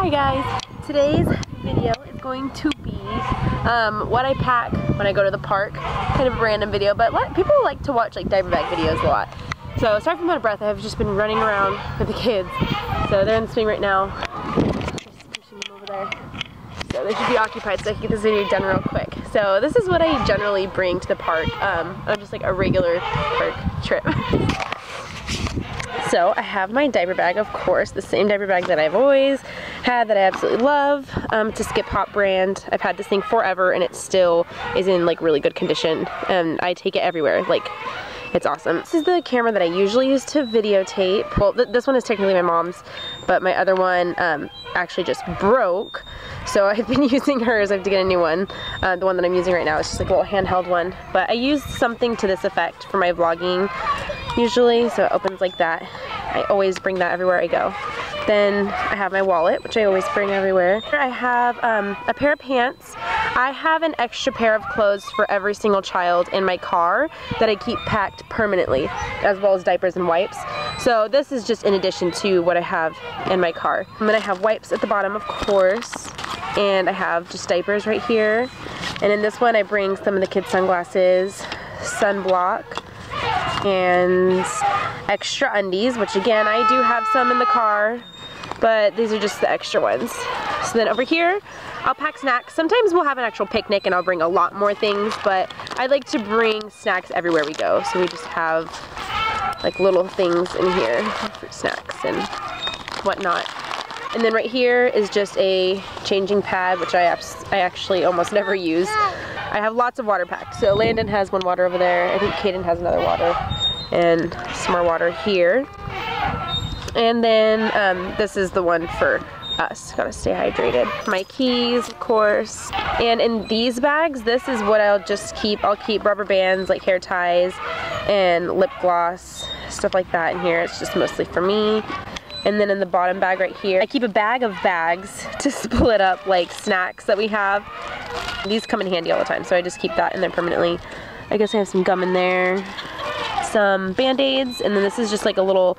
Hi guys! Today's video is going to be um, what I pack when I go to the park. Kind of a random video, but people like to watch like diaper bag videos a lot. So sorry if I'm out of breath, I've just been running around with the kids. So they're in the swing right now. So they should be occupied so I can get this video done real quick. So this is what I generally bring to the park um, on just like a regular park trip. So I have my diaper bag, of course, the same diaper bag that I've always had that I absolutely love. Um, it's a Skip Hop brand. I've had this thing forever and it still is in like really good condition. And I take it everywhere. Like it's awesome. This is the camera that I usually use to videotape. Well, th this one is technically my mom's, but my other one um, actually just broke. So I've been using hers. I have to get a new one. Uh, the one that I'm using right now is just like a little handheld one. But I used something to this effect for my vlogging usually, so it opens like that. I always bring that everywhere I go. Then I have my wallet, which I always bring everywhere. I have um, a pair of pants. I have an extra pair of clothes for every single child in my car that I keep packed permanently, as well as diapers and wipes. So this is just in addition to what I have in my car. And then I have wipes at the bottom, of course, and I have just diapers right here. And in this one, I bring some of the kids' sunglasses, sunblock, and extra undies, which again, I do have some in the car, but these are just the extra ones. So then over here, I'll pack snacks. Sometimes we'll have an actual picnic and I'll bring a lot more things, but I like to bring snacks everywhere we go. So we just have like little things in here for snacks and whatnot. And then right here is just a changing pad, which I, I actually almost never use. I have lots of water packed. So Landen has one water over there. I think Kaden has another water. And some more water here. And then um, this is the one for us. Gotta stay hydrated. My keys, of course. And in these bags, this is what I'll just keep. I'll keep rubber bands, like hair ties, and lip gloss, stuff like that in here. It's just mostly for me. And then in the bottom bag right here, I keep a bag of bags to split up like snacks that we have. These come in handy all the time, so I just keep that in there permanently. I guess I have some gum in there, some band-aids, and then this is just like a little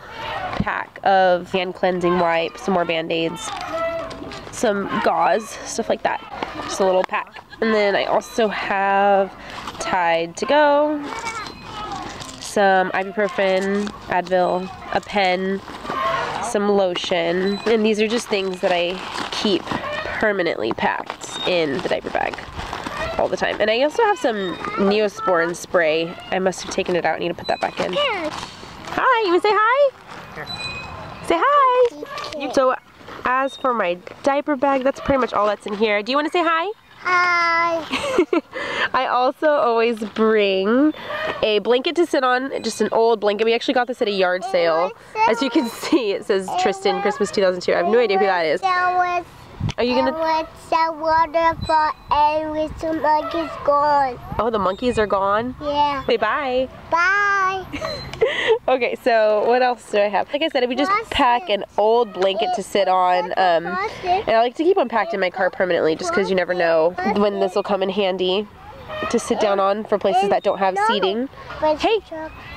pack of hand cleansing wipes, some more band-aids, some gauze, stuff like that. Just a little pack. And then I also have Tide to go, some ibuprofen, Advil, a pen, some lotion, and these are just things that I keep permanently packed in the diaper bag all the time. And I also have some Neosporin spray. I must have taken it out. I need to put that back in. Hi, you want to say hi? Say hi. So as for my diaper bag, that's pretty much all that's in here. Do you want to say hi? Hi. I also always bring a blanket to sit on, just an old blanket. We actually got this at a yard sale. As you can see, it says Tristan Christmas 2002. I have no idea who that is. Are you gonna? What's the water for every the monkey's gone? Oh, the monkeys are gone? Yeah. Say bye. Bye. okay, so what else do I have? Like I said, if we just pack an old blanket to sit on. Um, and I like to keep them packed in my car permanently just because you never know when this will come in handy to sit down on for places that don't have seating. Hey,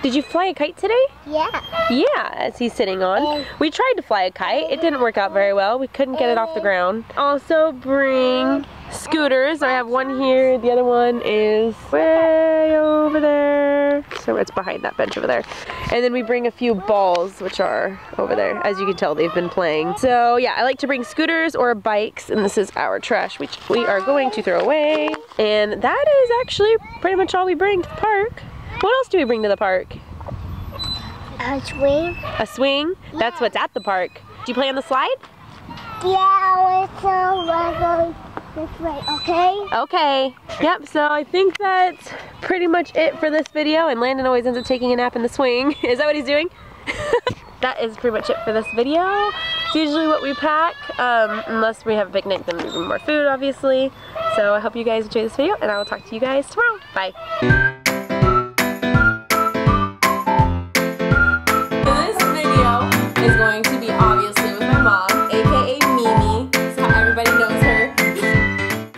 did you fly a kite today? Yeah. Yeah, as he's sitting on. We tried to fly a kite. It didn't work out very well. We couldn't get it off the ground. Also bring scooters. I have one here. The other one is way over there. So it's behind that bench over there. And then we bring a few balls, which are over there. As you can tell, they've been playing. So yeah, I like to bring scooters or bikes. And this is our trash, which we are going to throw away. And that is actually pretty much all we bring to the park. What else do we bring to the park? A swing? A swing? Yeah. That's what's at the park. Do you play on the slide? Yeah, it's going this way, okay? Okay. Yep, so I think that's pretty much it for this video. And Landen always ends up taking a nap in the swing. Is that what he's doing? that is pretty much it for this video. It's usually what we pack. Um, unless we have a picnic, then we bring more food, obviously. So I hope you guys enjoy this video, and I will talk to you guys tomorrow. Bye.